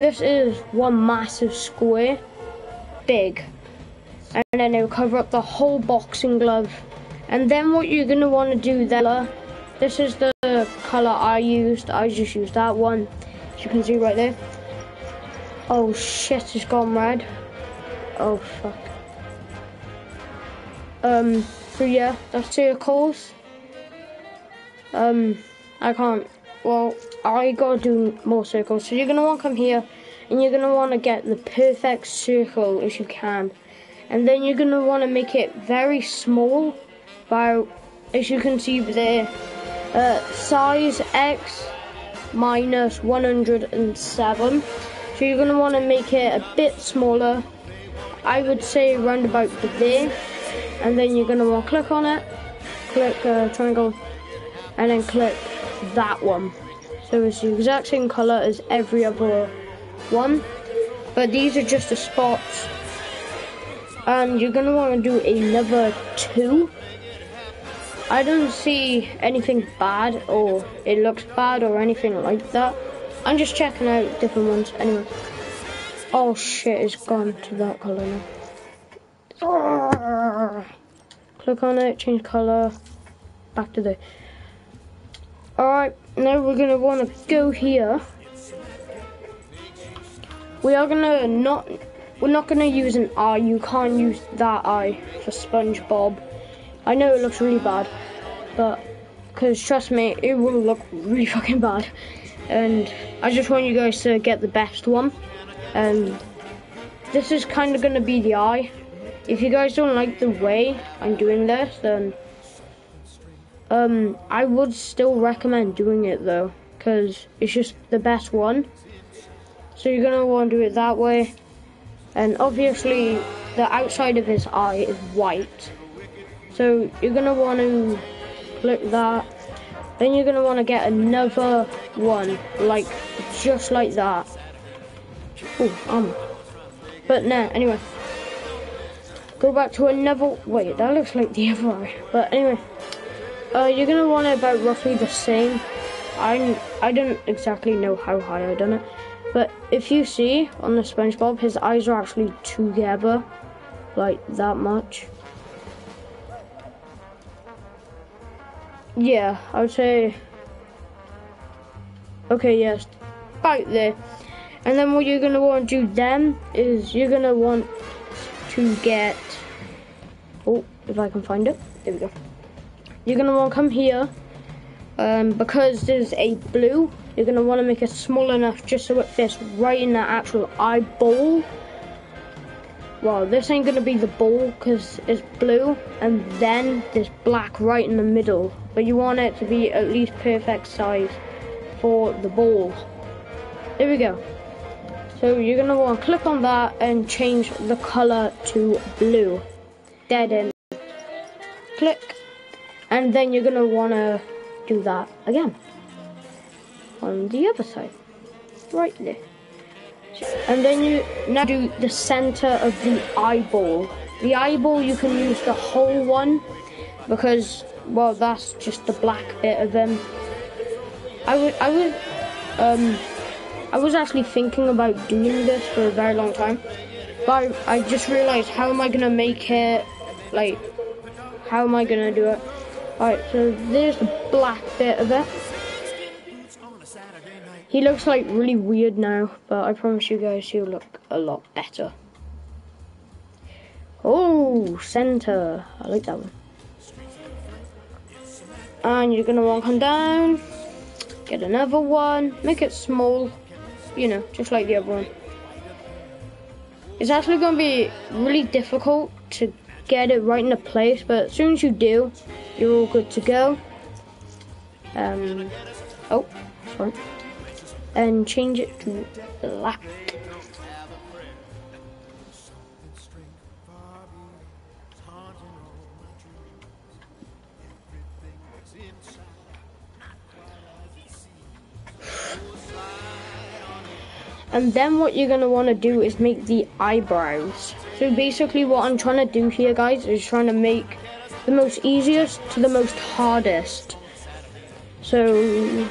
this is one massive square, big. And then it'll cover up the whole boxing glove. And then what you're going to want to do there, this is the color I used. I just used that one, as you can see right there. Oh shit, it's gone red. Oh fuck. Um, so yeah, that's circles. Um, I can't well, I gotta do more circles. So you're gonna want to come here, and you're gonna want to get the perfect circle if you can, and then you're gonna want to make it very small, by as you can see there, uh, size X minus 107. So you're gonna want to make it a bit smaller. I would say around about there, and then you're gonna want to click on it, click uh, triangle, and then click that one. So it's the exact same color as every other one, but these are just the spots. And you're gonna want to do another two. I don't see anything bad or it looks bad or anything like that. I'm just checking out different ones anyway. Oh shit, it's gone to that color now. Click on it, change color, back to the Alright, now we're want to go here. We are to not, we're not to use an eye. You can't use that eye for SpongeBob. I know it looks really bad, but, because trust me, it will look really fucking bad. And I just want you guys to get the best one. And this is kind of to be the eye. If you guys don't like the way I'm doing this, then um, I would still recommend doing it though, because it's just the best one. So you're gonna want to do it that way. And obviously, the outside of his eye is white. So you're gonna want to click that. Then you're gonna want to get another one, like just like that. Oh, um. But nah, anyway. Go back to another. Wait, that looks like the other eye. But anyway. Uh, you're gonna want it about roughly the same. I I don't exactly know how high I done it, but if you see on the SpongeBob, his eyes are actually together, like that much. Yeah, I would say. Okay, yes, about there. And then what you're gonna want to do then is you're gonna want to get. Oh, if I can find it. There we go you're gonna want to come here um, because there's a blue you're gonna want to make it small enough just so it fits right in that actual eyeball. Well this ain't gonna be the ball because it's blue and then there's black right in the middle. But you want it to be at least perfect size for the balls there we go. So you're gonna want to click on that and change the color to blue. Dead end. Click and then you're gonna wanna do that again on the other side, right there. And then you now do the center of the eyeball. The eyeball you can use the whole one because well that's just the black bit of them. I would I would um I was actually thinking about doing this for a very long time. But I, I just realized how am I gonna make it like how am I gonna do it? Alright, so there's the black bit of it. He looks like really weird now, but I promise you guys he'll look a lot better. Oh, center. I like that one. And you're gonna to come down, get another one, make it small, you know, just like the other one. It's actually gonna be really difficult to get it right in the place, but as soon as you do, you're all good to go. Um, oh, sorry. And change it to black. And then what you're going to want to do is make the eyebrows. So basically what I'm trying to do here guys is trying to make the most easiest to the most hardest. So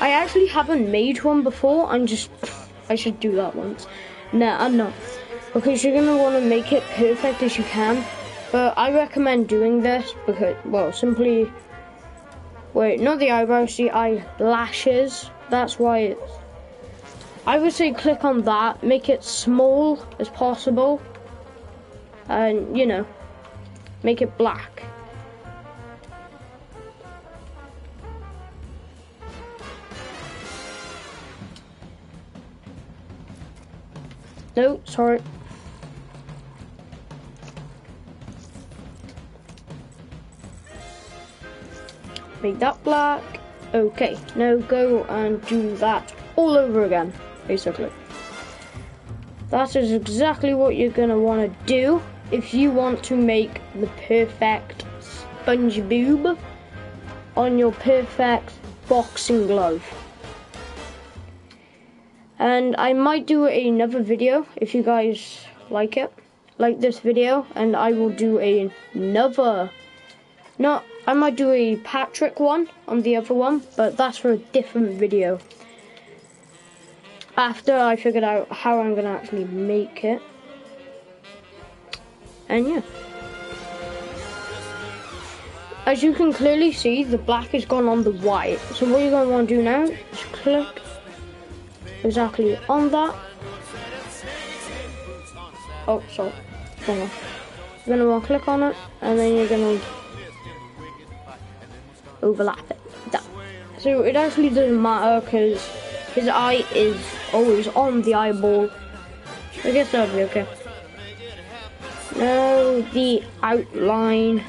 I actually haven't made one before. I'm just, I should do that once. Nah, I'm not. Because you're gonna want to make it perfect as you can. But I recommend doing this because, well, simply, wait, not the eyebrows, the eyelashes. That's why it's, I would say click on that, make it small as possible. And, you know, make it black. No, sorry. Make that black. Okay, now go and do that all over again, basically. That is exactly what you're going to want to do if you want to make the perfect sponge boob on your perfect boxing glove and I might do another video if you guys like it like this video and I will do another no I might do a Patrick one on the other one but that's for a different video after I figured out how I'm gonna actually make it and yeah as you can clearly see the black has gone on the white so what you're want to do now is click exactly on that. Oh, sorry. Hang on. You're want to click on it, and then you're going overlap it. That. So it actually doesn't matter because his eye is always on the eyeball. I guess that'll be okay. Now the outline.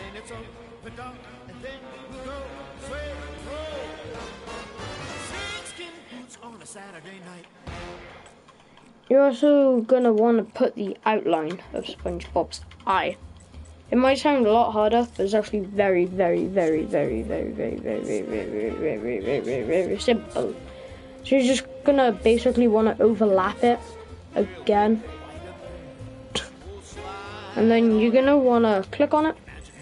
You're also gonna want to put the outline of SpongeBob's eye. It might sound a lot harder, but it's actually very, very, very, very, very, very, very, very, very, very, very, very, very, simple. So you're just gonna basically want to overlap it again. And then you're gonna want to click on it,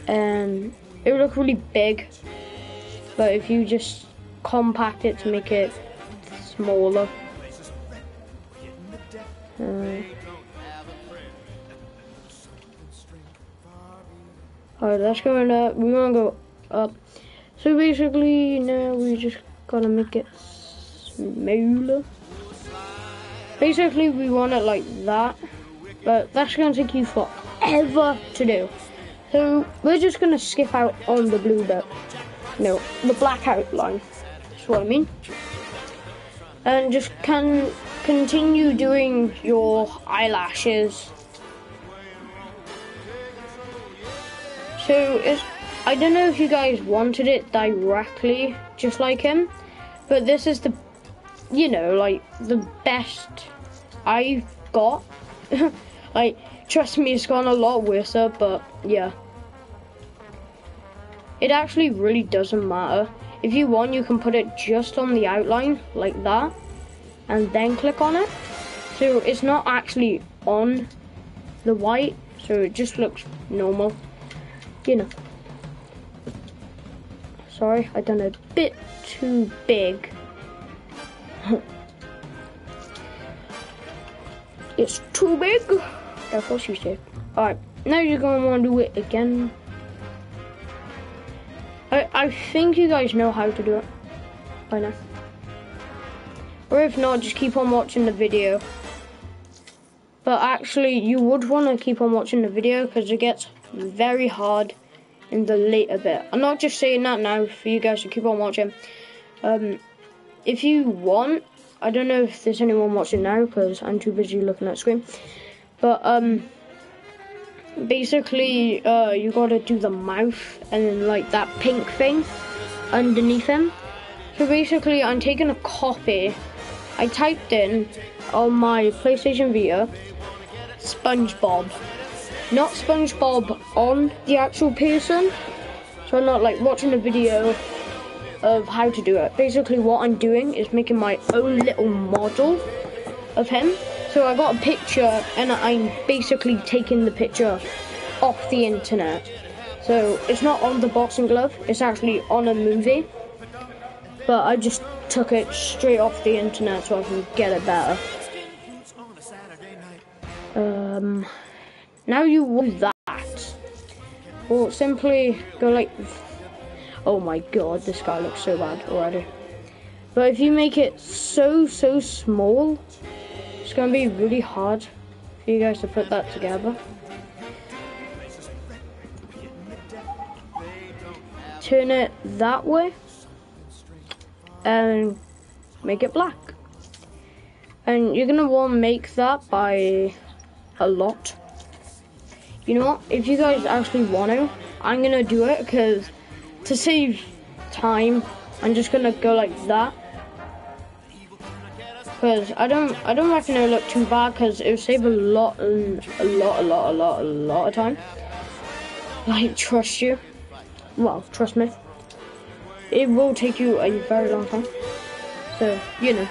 and it will look really big. But if you just compact it to make it smaller, uh, Alright, that's going up. We want to go up. So basically, now we just gotta make it smaller. Basically, we want it like that. But that's to take you forever to do. So we're just to skip out on the blue bit. No, the black outline. That's what I mean. And just can continue doing your eyelashes. So it's, I don't know if you guys wanted it directly, just like him, but this is the, you know, like the best I've got. like, trust me, it's gone a lot worse, but yeah. It actually really doesn't matter. If you want, you can put it just on the outline, like that and then click on it. So it's not actually on the white, so it just looks normal, you know. Sorry, I done a bit too big. it's too big. That's what she said. Alright, now you're going to want to do it again. I, I think you guys know how to do it by now. Or if not, just keep on watching the video. But actually, you would want to keep on watching the video because it gets very hard in the later bit. I'm not just saying that now for you guys to keep on watching. Um, if you want, I don't know if there's anyone watching now because I'm too busy looking at screen. But um, basically, uh, you gotta do the mouth and then like that pink thing underneath him. So basically, I'm taking a copy I typed in on my PlayStation Vita SpongeBob. Not SpongeBob on the actual person. So I'm not like watching a video of how to do it. Basically what I'm doing is making my own little model of him. So I got a picture and I'm basically taking the picture off the internet. So it's not on the boxing glove, it's actually on a movie. but I just took it straight off the internet so I can get it better. Um, now you want that. Well, simply go like, oh my god, this guy looks so bad already. But if you make it so, so small, it's going to be really hard for you guys to put that together. Turn it that way and make it black. And you're going to want to make that by a lot. You know what? If you guys actually want to, I'm to do it because to save time, I'm just to go like that because I don't I don't reckon it'll look too bad because it'll save a lot a lot a lot a lot a lot of time. Like trust you, well trust me, it will take you a very long time. So you know.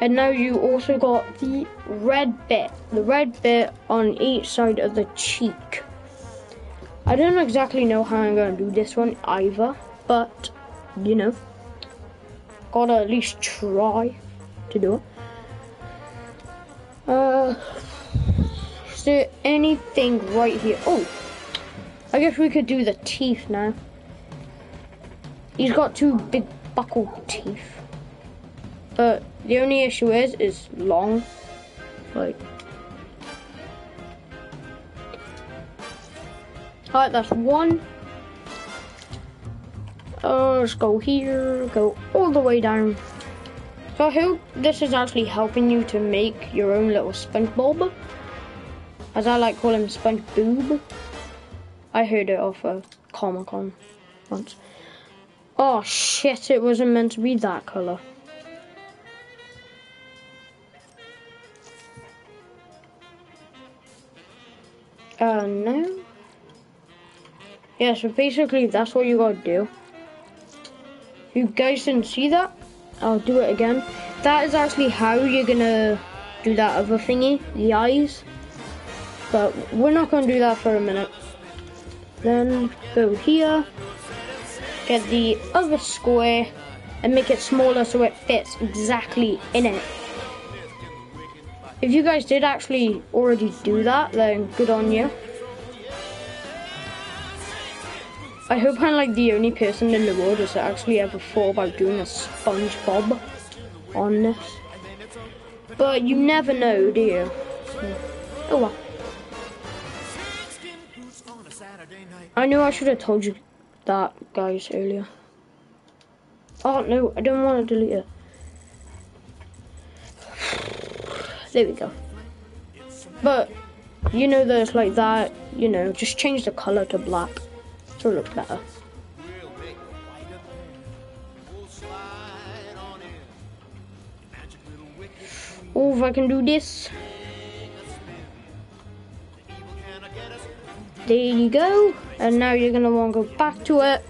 And now you also got the red bit, the red bit on each side of the cheek. I don't exactly know how I'm going to do this one either, but you know gotta at least try to do it. Uh, is there anything right here? Oh, I guess we could do the teeth now. He's got two big buckled teeth. But the only issue is, is long. Like, Alright, that's one. Uh, let's go here, go all the way down. So I hope this is actually helping you to make your own little SpongeBob. As I like call him SpongeBob. I heard it off a Comic Con once. Oh shit, it wasn't meant to be that colour. Uh, no. Yeah, so basically that's what you gotta do you guys didn't see that, I'll do it again. That is actually how you're gonna do that other thingy, the eyes. But we're not gonna do that for a minute. Then go here, get the other square, and make it smaller so it fits exactly in it. If you guys did actually already do that, then good on you. I hope I'm like the only person in the world that's actually ever thought about doing a SpongeBob on this. But you never know, do you? Hmm. Oh well. I knew I should have told you that, guys, earlier. Oh, no, I don't want to delete it. There we go. But, you know, there's like that, you know, just change the color to black so it looks better. Oh, if I can do this. There you go. And now you're going to want to go back to it.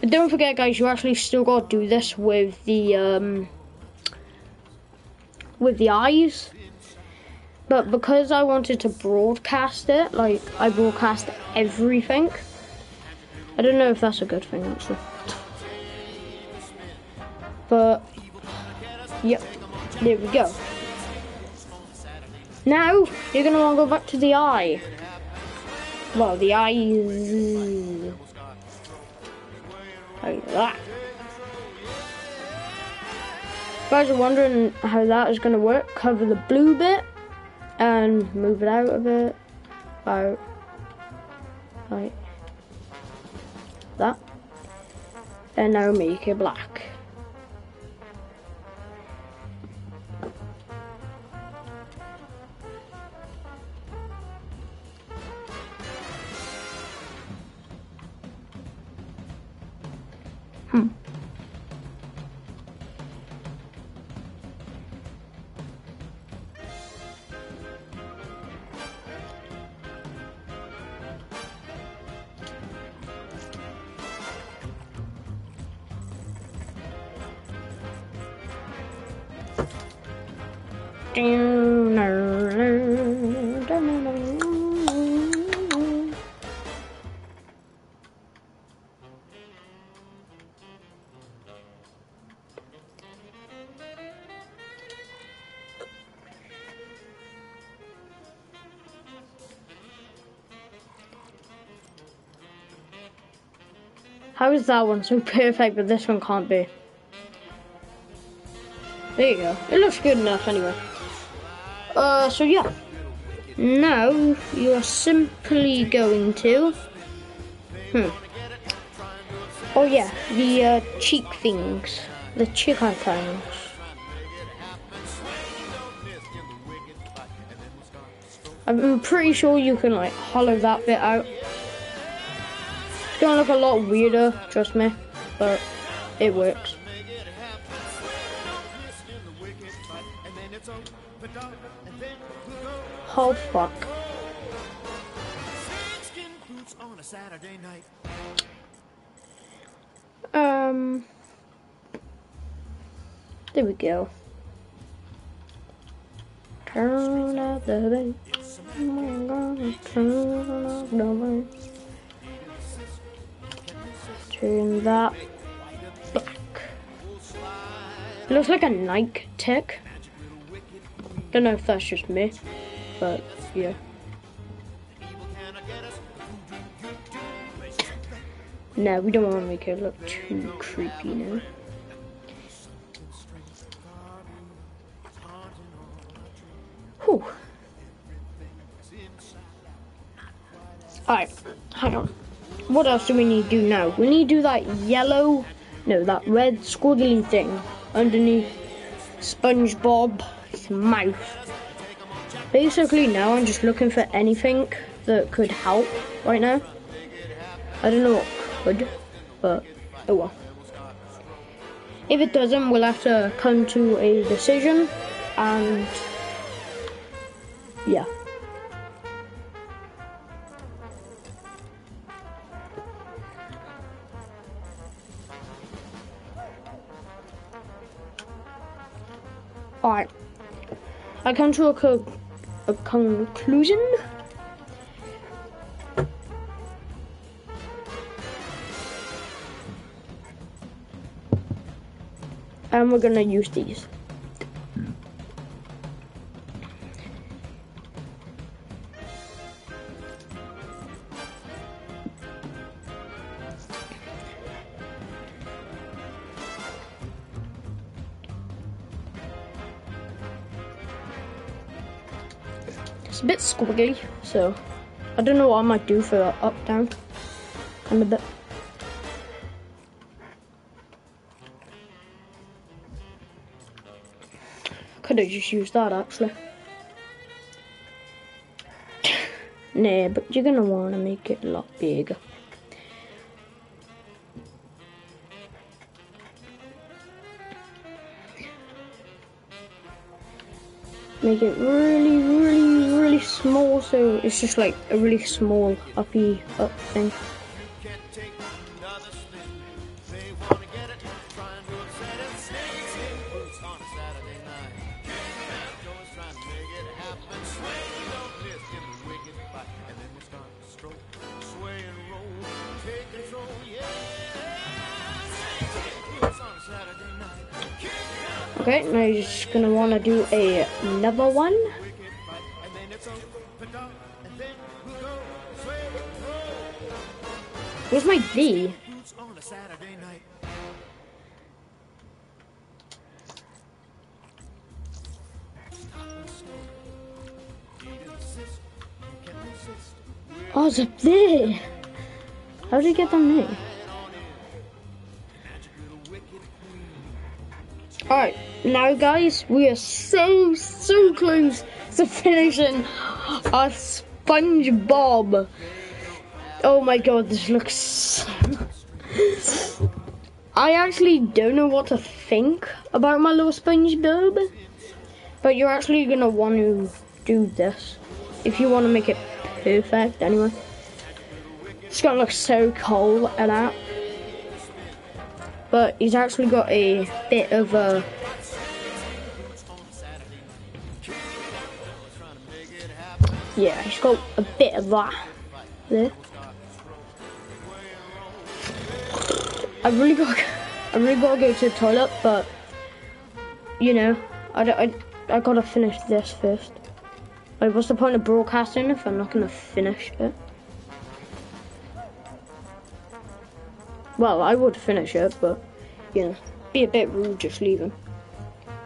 But don't forget, guys, you actually still got to do this with the, um, with the eyes. But because I wanted to broadcast it, like I broadcast everything. I don't know if that's a good thing actually. But yep, there we go. Now you're gonna want to go back to the eye. Well, the eyes like that. Guys are wondering how that is gonna work, cover the blue bit and move it out of it, out, like that, and now make it black. How is that one so perfect, but this one can't be? There you go. It looks good enough anyway. Uh, so yeah. Now you are simply going to. Hmm. Oh yeah, the uh, cheek things, the chicken things. I'm pretty sure you can like hollow that bit out. Look a lot weirder, trust me, but it works. Oh fuck. Um. There we go. Turn up the. I'm gonna turn up the. Turn that back. It looks like a Nike tick. Don't know if that's just me, but yeah. No, we don't want to make it look too creepy now. Whew. Alright, hang on. What else do we need to do now? We need to do that yellow, no, that red squiggly thing underneath SpongeBob's mouth. Basically now I'm just looking for anything that could help right now. I don't know what could, but oh well. If it doesn't, we'll have to come to a decision and yeah. Alright. I come to a, co a conclusion. And we're gonna use these. Squiggly, so I don't know what I might do for up down. Kind of bit. Could have just used that actually. nah, but you're gonna wanna make it a lot bigger. make it really, really, really small so it's just like a really small uppy up uh, thing. Okay, now you're just gonna wanna do a, another one. My D? Oh, it's up there. How did you get them there? Alright, now guys, we are so, so close to finishing our SpongeBob. Oh my god, this looks... I actually don't know what to think about my little SpongeBob. But you're actually going to want to do this. If you want to make it perfect, anyway. It's going to look so cool and that but he's actually got a bit of a yeah he's got a bit of that there I really got I really gotta go to the toilet but you know I, I, I gotta finish this first like what's the point of broadcasting if I'm not gonna finish it Well, I would finish it, but you know, be a bit rude just leaving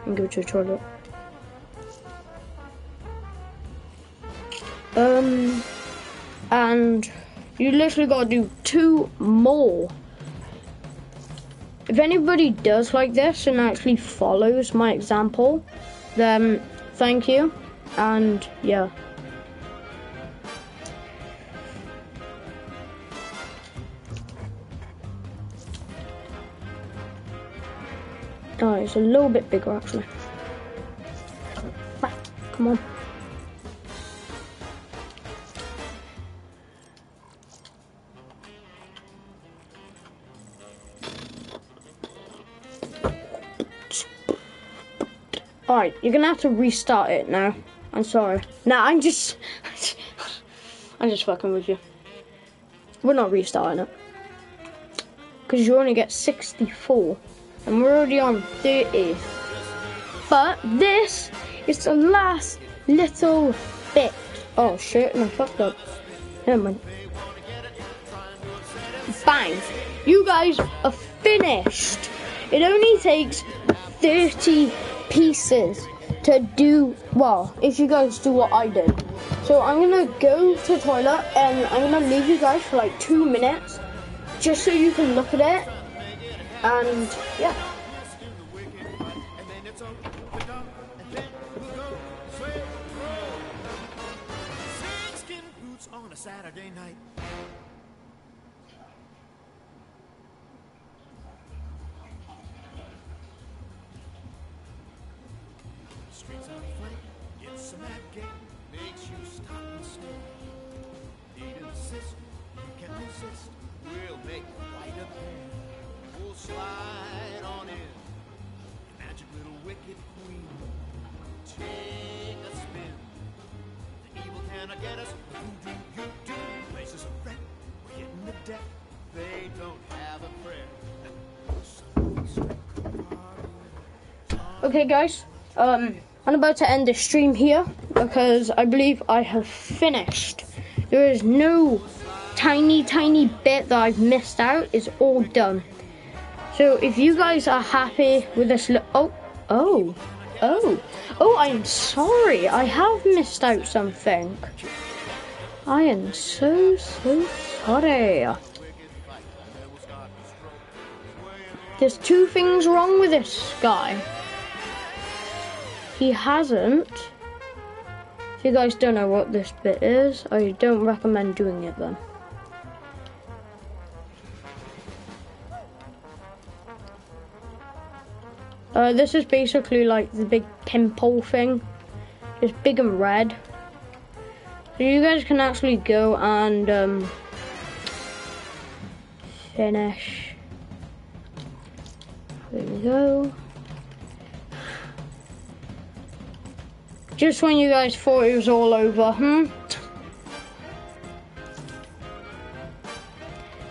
and go to the toilet. Um, and you literally got to do two more. If anybody does like this and actually follows my example, then thank you. And yeah. Oh, it's a little bit bigger actually. Come on. Alright, you're gonna have to restart it now. I'm sorry. Nah, I'm just... I'm just fucking with you. We're not restarting it. Because you only get 64. And we're already on 30. But this is the last little bit. Oh shit, and I fucked up. Never mind. Bang! You guys are finished. It only takes 30 pieces to do well if you guys do what I did. So I'm gonna go to toilet and I'm gonna leave you guys for like two minutes just so you can look at it and yeah. Saturday night. A game, makes you stop and stare. Need insist, you can resist, we'll make quite a pair. We'll slide on in, magic little wicked queen. Take a spin, the evil cannot get us. Do, do, do, do. Places are wrecked, we're hitting the deck. They don't have a prayer. Okay, guys. Um, I'm about to end the stream here because I believe I have finished. There is no tiny, tiny bit that I've missed out. It's all done. So if you guys are happy with this, oh, oh, oh, oh, I'm sorry. I have missed out something. I am so, so sorry. There's two things wrong with this guy. He hasn't. If you guys don't know what this bit is, I don't recommend doing it then. Uh, this is basically like the big pimple thing. It's big and red. So you guys can actually go and um, finish. There we go. Just when you guys thought it was all over, hmm?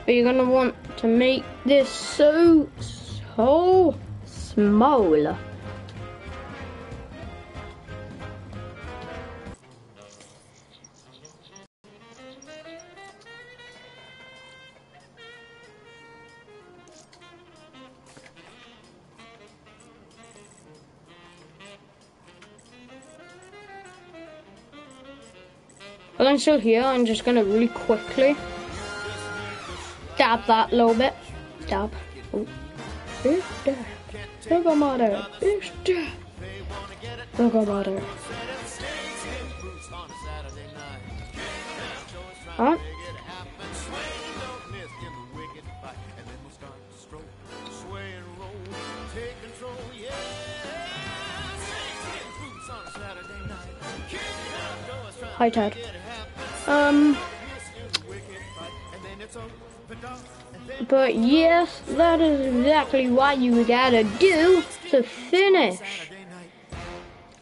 But you're gonna want to make this so, so small. I'm still here, I'm just gonna really quickly dab that little bit. Dab. Oh. Look at mother. Look at mother. Huh? Hi, Ted. But yes, that is exactly what you gotta do to finish.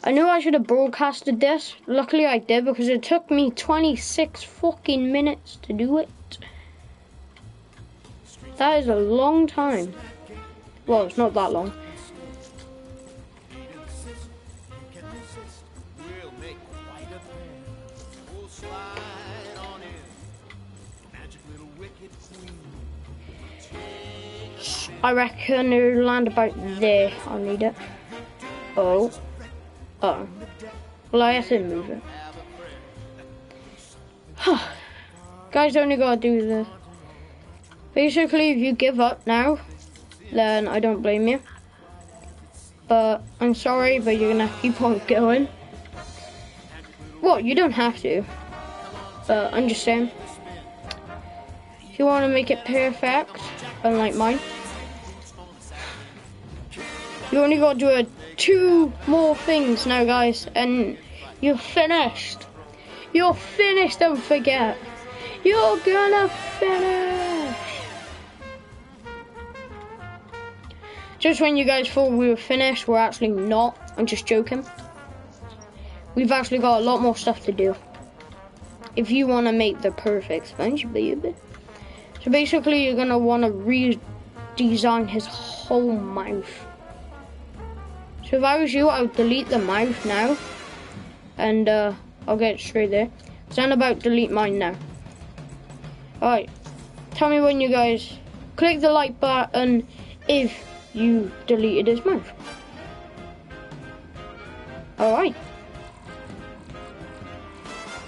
I knew I should have broadcasted this. Luckily I did because it took me 26 fucking minutes to do it. That is a long time. Well, it's not that long. I reckon it'll land about there. I'll need it. Oh. Oh. Well, I have to move it. Guys, only gotta do this. Basically, if you give up now, then I don't blame you. But I'm sorry, but you're gonna keep on going. Well, you don't have to. But saying. If you want to make it perfect, unlike mine, you only got to do two more things now, guys, and you're finished. You're finished, don't forget. You're gonna finish. Just when you guys thought we were finished, we're actually not. I'm just joking. We've actually got a lot more stuff to do. If you want to make the perfect sponge baby. So basically, you're going to want to redesign his whole mouth. So if I was you, I would delete the mouth now. And uh, I'll get straight there. So I'm about to delete mine now. Alright. Tell me when you guys click the like button if you deleted his mouth. Alright.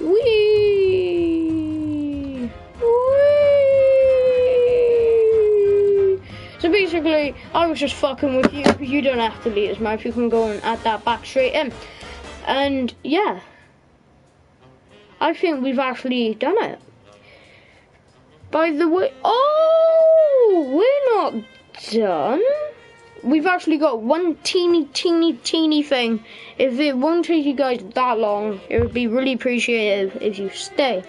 Wee! So basically, I was just fucking with you. You don't have to delete his mouth. You can go and add that back straight in. And yeah. I think we've actually done it. By the way, oh, we're not done we've actually got one teeny, teeny, teeny thing. If it won't take you guys that long, it would be really appreciated if you stay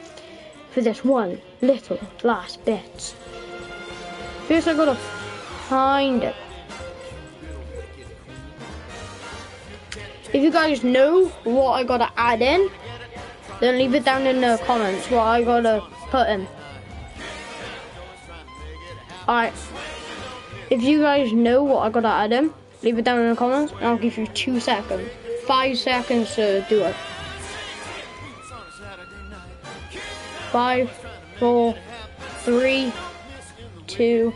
for this one little last bit. First, I gotta it. If you guys know what I gotta add in, then leave it down in the comments what I gotta put in. Alright. If you guys know what I gotta add in, leave it down in the comments and I'll give you two seconds. Five seconds to do it. Five, four, three, two,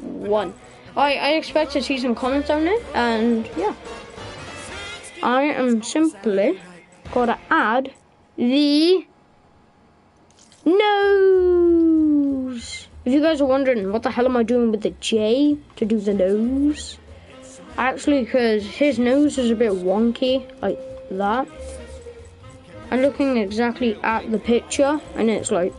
one. I, I expect to see some comments on it, and yeah. I am simply going to add the nose. If you guys are wondering, what the hell am I doing with the J to do the nose? Actually, because his nose is a bit wonky, like that. I'm looking exactly at the picture, and it's like...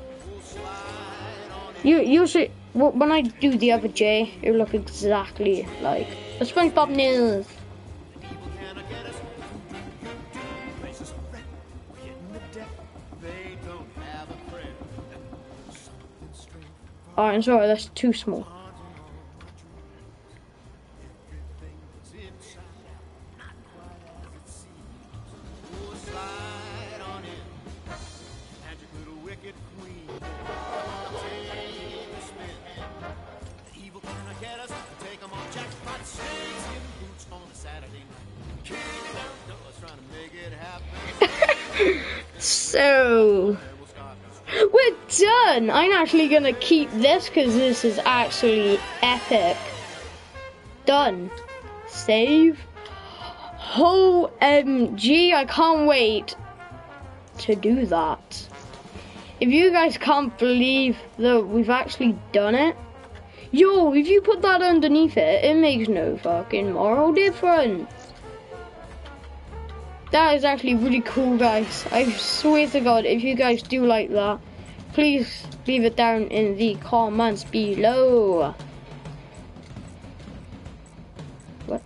You, you'll see, when I do the other J, it'll look exactly like a SpongeBob nose. Oh, I'm sorry, that's too small. So we're done! I'm actually gonna keep this because this is actually epic. Done. Save. OMG, I can't wait to do that. If you guys can't believe that we've actually done it, yo, if you put that underneath it, it makes no fucking moral difference. That is actually really cool, guys. I swear to God, if you guys do like that, please leave it down in the comments below. What?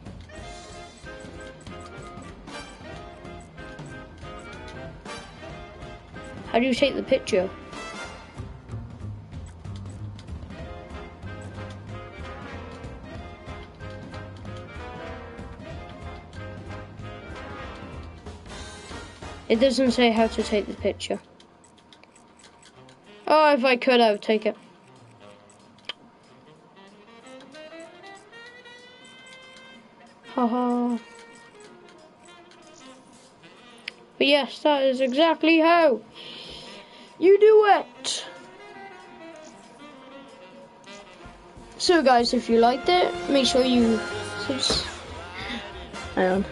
How do you take the picture? It doesn't say how to take the picture. Oh, if I could, I would take it. Haha. But yes, that is exactly how you do it. So guys, if you liked it, make sure you... Hang on.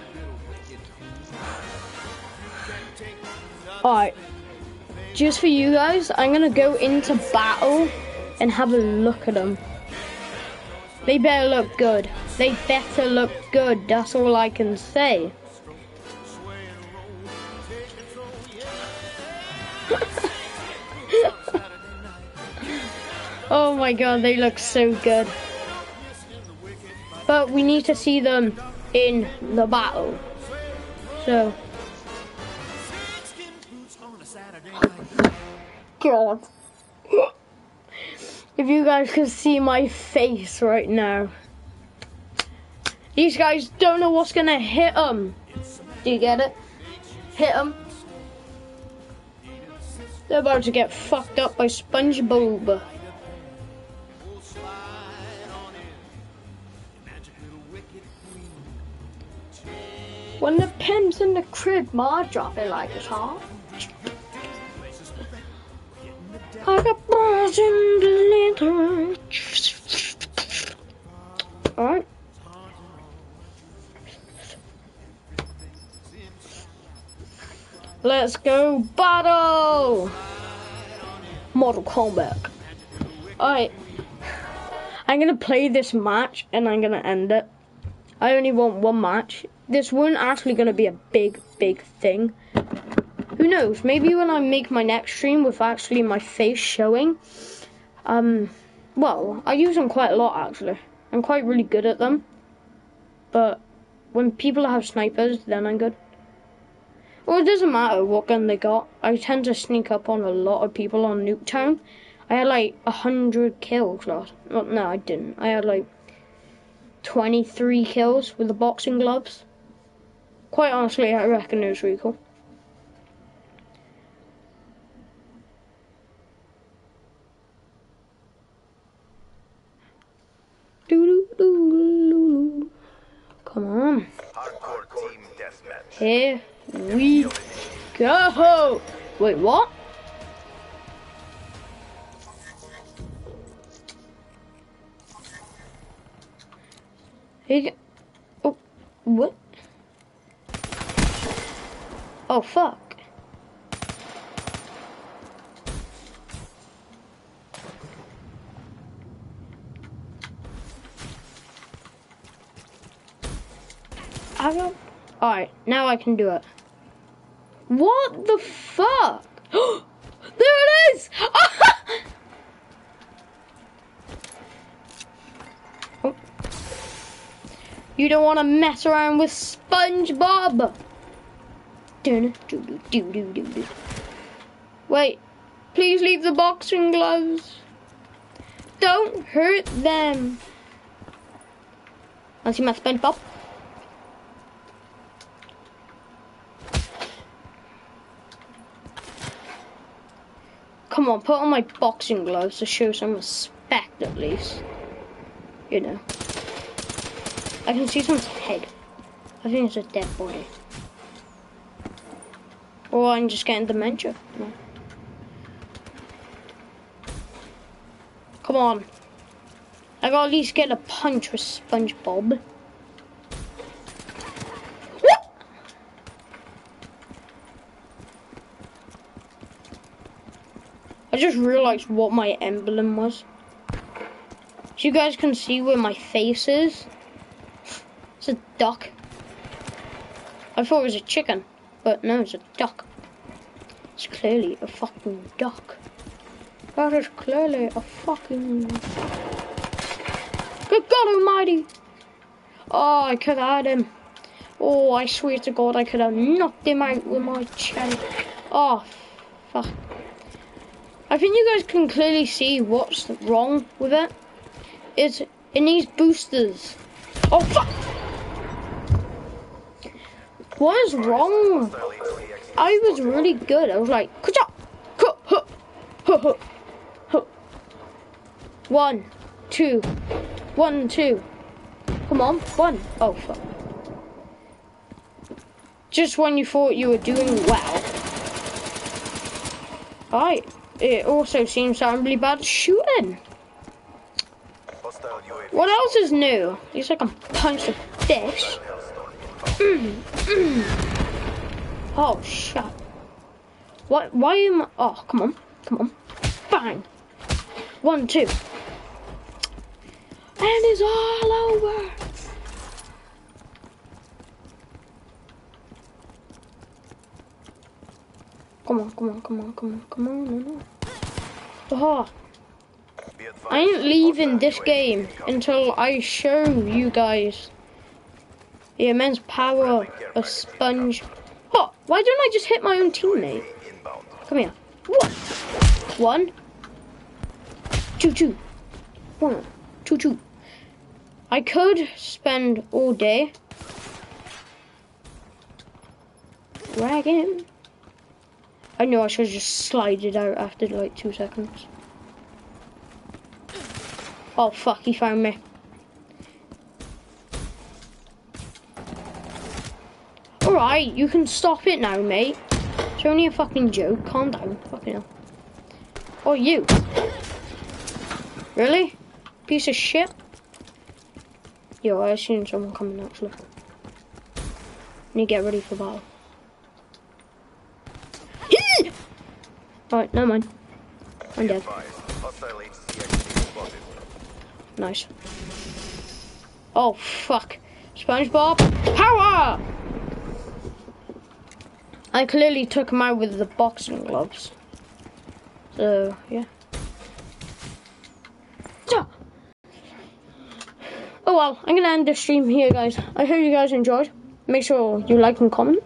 Alright. Just for you guys, I'm gonna go into battle and have a look at them. They better look good. They better look good, that's all I can say. oh my god, they look so good. But we need to see them in the battle. So. God. If you guys could see my face right now. These guys don't know what's gonna hit them. Do you get it? Hit them. They're about to get fucked up by SpongeBob. When the pen's in the crib, Ma drop it like it's hot. I got balls in the little. Alright. Let's go battle! Mortal Kombat. Alright. I'm gonna play this match and I'm gonna end it. I only want one match this wasn't actually to be a big, big thing. Who knows? Maybe when I make my next stream with actually my face showing. Um, well, I use them quite a lot actually. I'm quite really good at them. But when people have snipers, then I'm good. Well, it doesn't matter what gun they got. I tend to sneak up on a lot of people on Nuketown. I had like a hundred kills last. Well, no, I didn't. I had like 23 kills with the boxing gloves. Quite honestly, I reckon it was really cool. Come on. Here we go. Wait, what? Oh, what? Oh, fuck. I don't... Alright, now I can do it. What the fuck? there it is! oh. You don't want to mess around with SpongeBob! Wait, please leave the boxing gloves. Don't hurt them. I see my SpongeBob? Come on, put on my boxing gloves to show some respect at least. You know. I can see someone's head. I think it's a dead body. Or I'm just getting dementia. No. Come on. I gotta at least get a punch with SpongeBob. Just realized what my emblem was. So you guys can see where my face is. It's a duck. I thought it was a chicken. But no, it's a duck. It's clearly a fucking duck. That is clearly a fucking... Good God almighty! Oh, I could have had him. Oh, I swear to God, I could have knocked him out with my cherry. Oh, fuck. I think you guys can clearly see what's wrong with it. It's, it needs boosters. Oh, fuck! What is wrong? I was really good. I was like, one, two, one, two. Come on, one. Oh, fuck. Just when you thought you were doing well. Alright. It also seems I'm really bad shooting. What else is new? Least I can punch the fish. Mm, mm. Oh, shit. What? Why am I? Oh, come on. Come on. Bang. One, two. And it's all over. Come on, come on, come on, come on, come on, no, no. I ain't leaving this game until I show you guys the immense power of Sponge. What? Why don't I just hit my own teammate? Come here. What? One. Two, two. One, two, two. I could spend all day dragging. I know I should just slided out after like two seconds. Oh fuck, he found me. Alright, you can stop it now, mate. It's only a fucking joke. Calm down. Fucking hell. Oh, you. Really? Piece of shit? Yo, I seen someone coming actually. Need to get ready for battle. Alright, never mind. I'm dead. Nice. Oh, fuck. SpongeBob, power! I clearly took him out with the boxing gloves. So, yeah. Oh well, I'm gonna end the stream here, guys. I hope you guys enjoyed. Make sure you like and comment.